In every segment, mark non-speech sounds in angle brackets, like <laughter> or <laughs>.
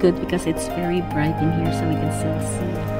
good because it's very bright in here so we can still see.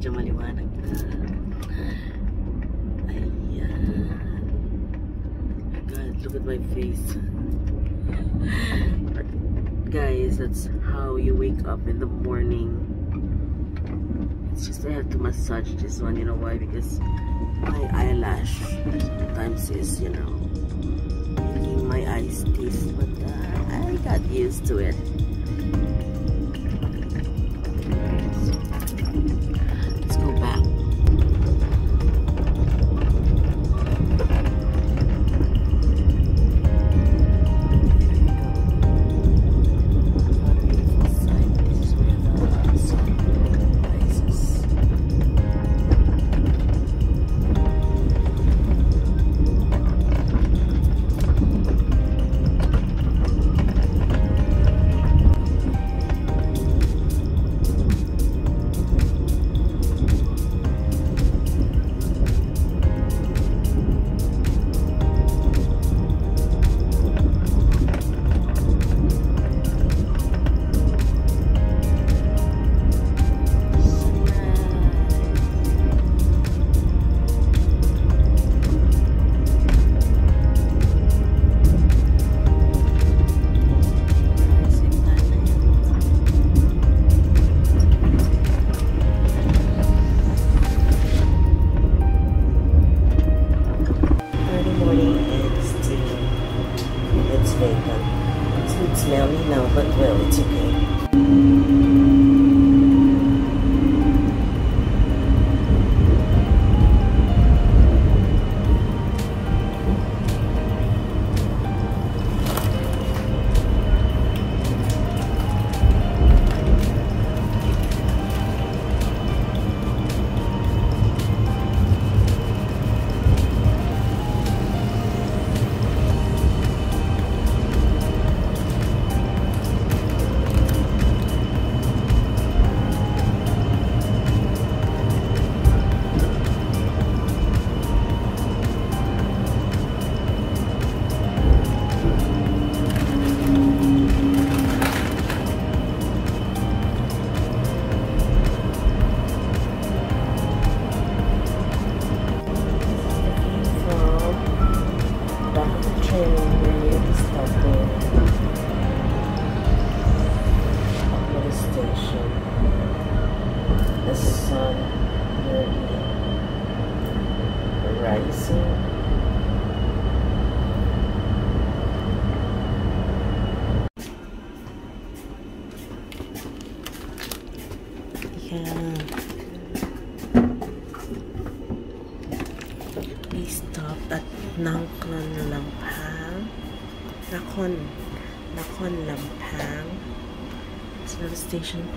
Medyo maliwanag na. Ayan. God, look at my face. Guys, that's how you wake up in the morning. It's just I have to massage this one. You know why? Because my eyelash sometimes is, you know, making my eyes stiff, but uh, I got used to it.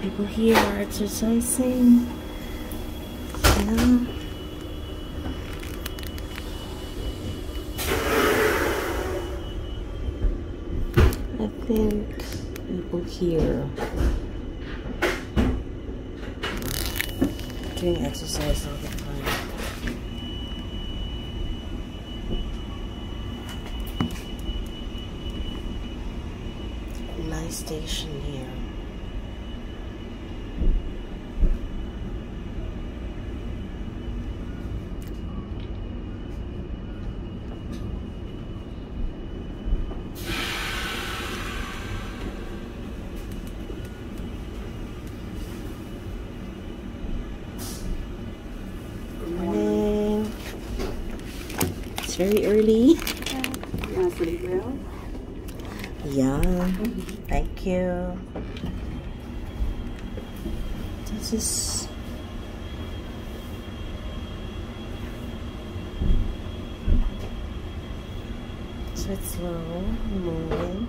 people here are exercising. Yeah. I think people here doing exercise very early. Yeah. Thank you. This is... So it's slow, moving.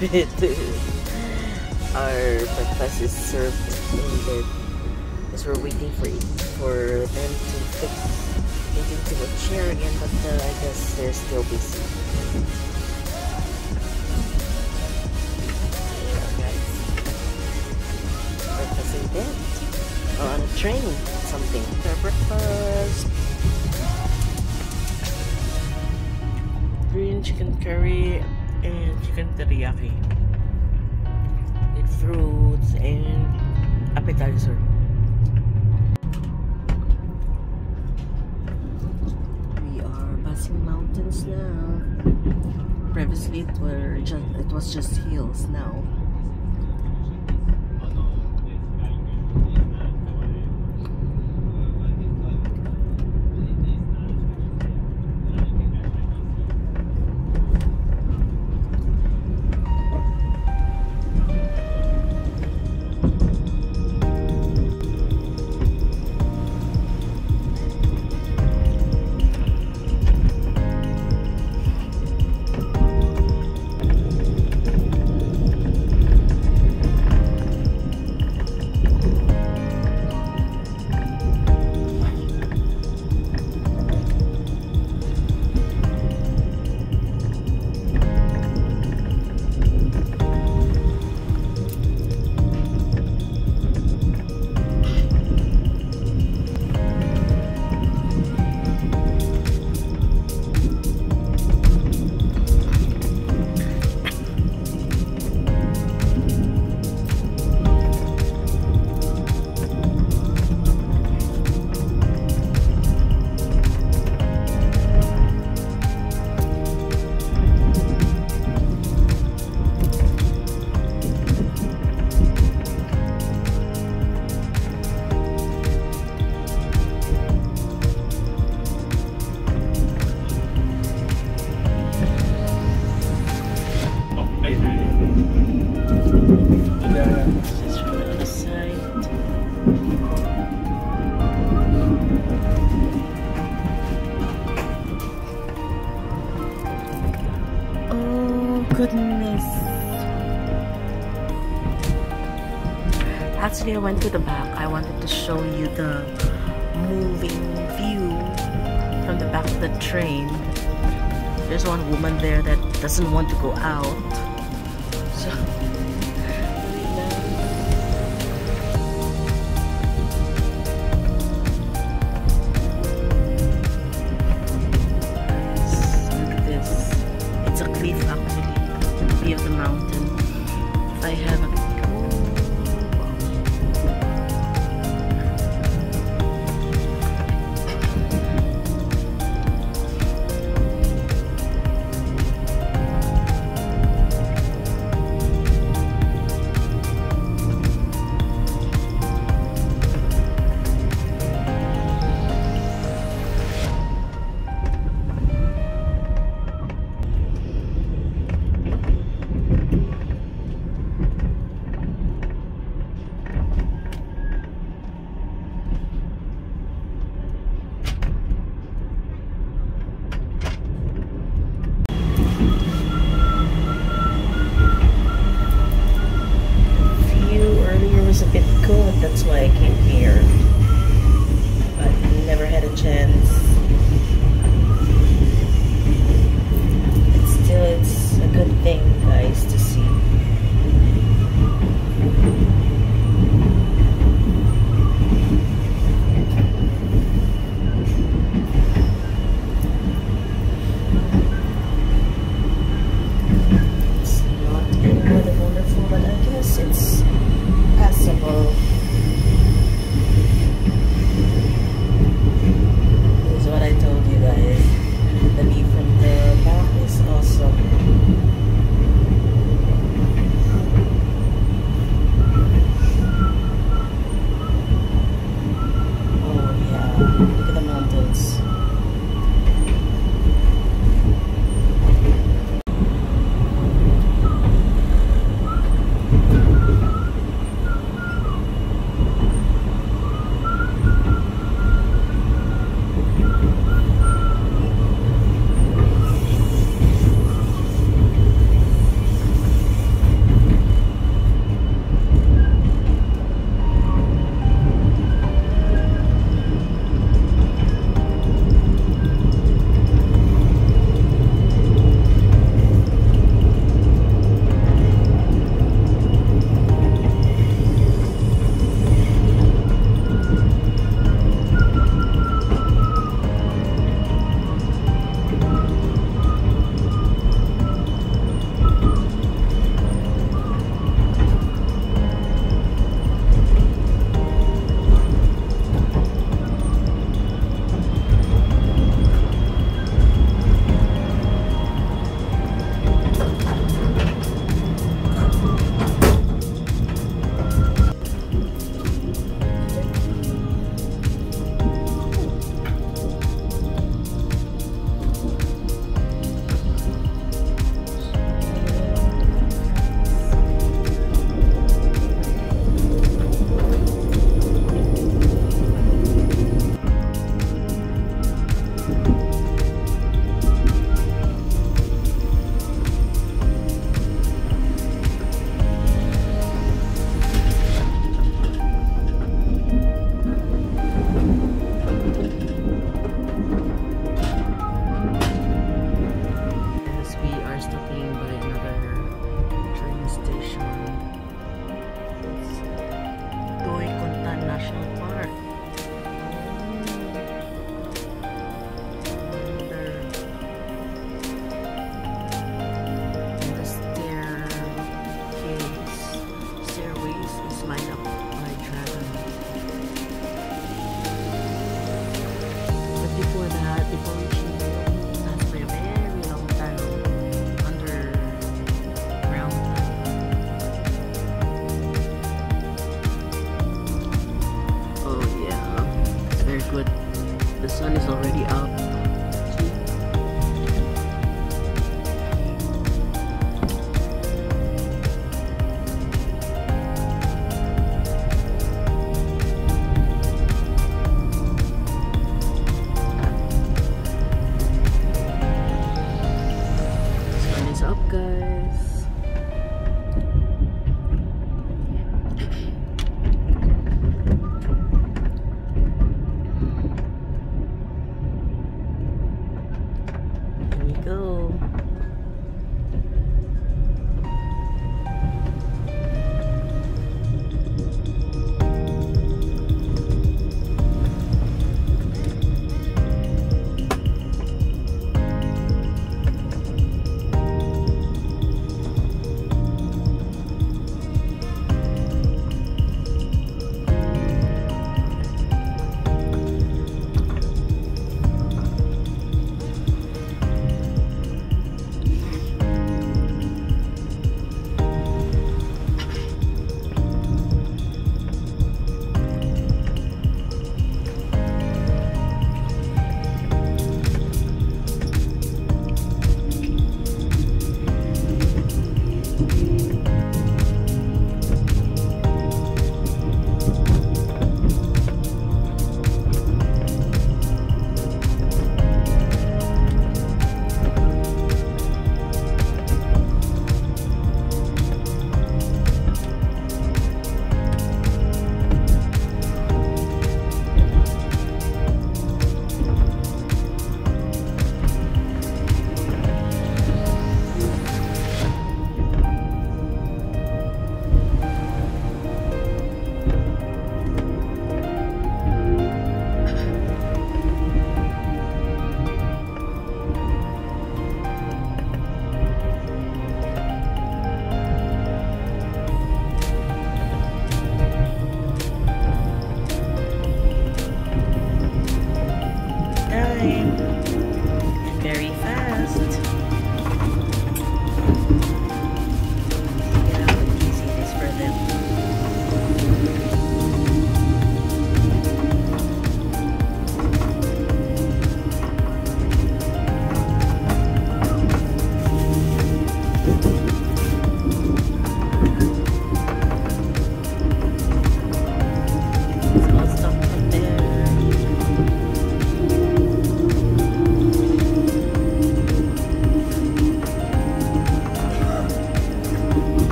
Bed. <laughs> Our breakfast is served in bed. Because we're waiting for it, for them to fix get into a chair again, but uh, I guess they're still busy. Breakfast in bed. Or on a train, something. Our breakfast. Green chicken curry and chicken teriyaki. With fruits and appetizer. We are passing mountains now. Previously it were just it was just hills now. Actually, I went to the back. I wanted to show you the moving view from the back of the train. There's one woman there that doesn't want to go out.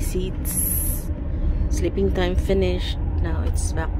Seats. Sleeping time finished. Now it's back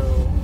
a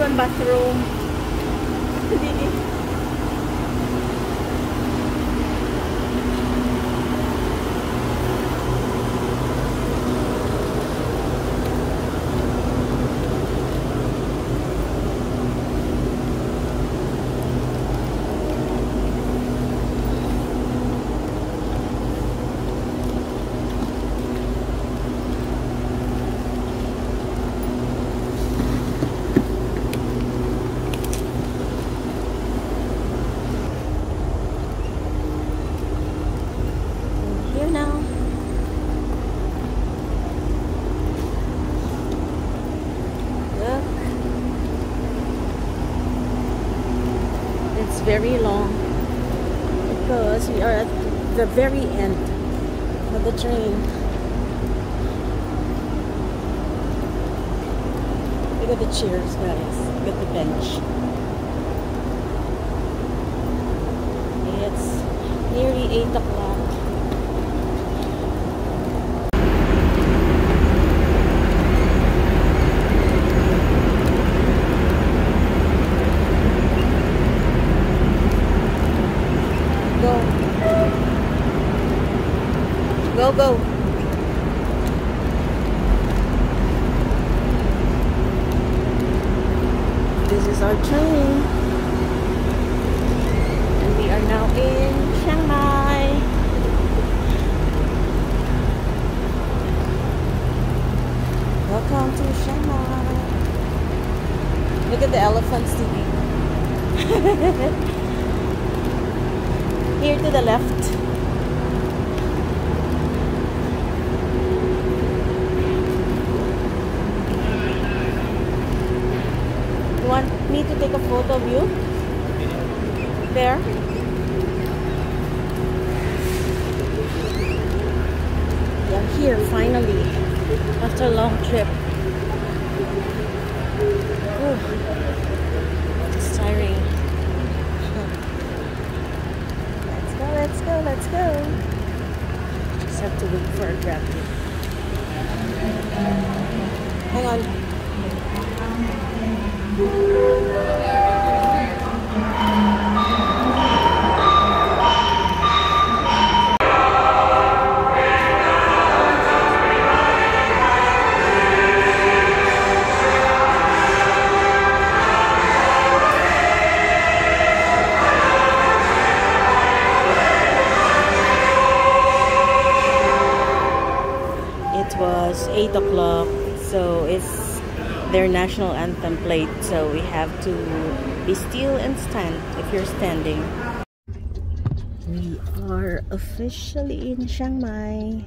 this one bathroom. Very long because we are at the very end of the train. Look at the chairs, guys. Look at the bench. It's nearly 8 o'clock. Go. Go, go. This is our train. National anthem played, so we have to be still and stand if you're standing. We are officially in Chiang Mai.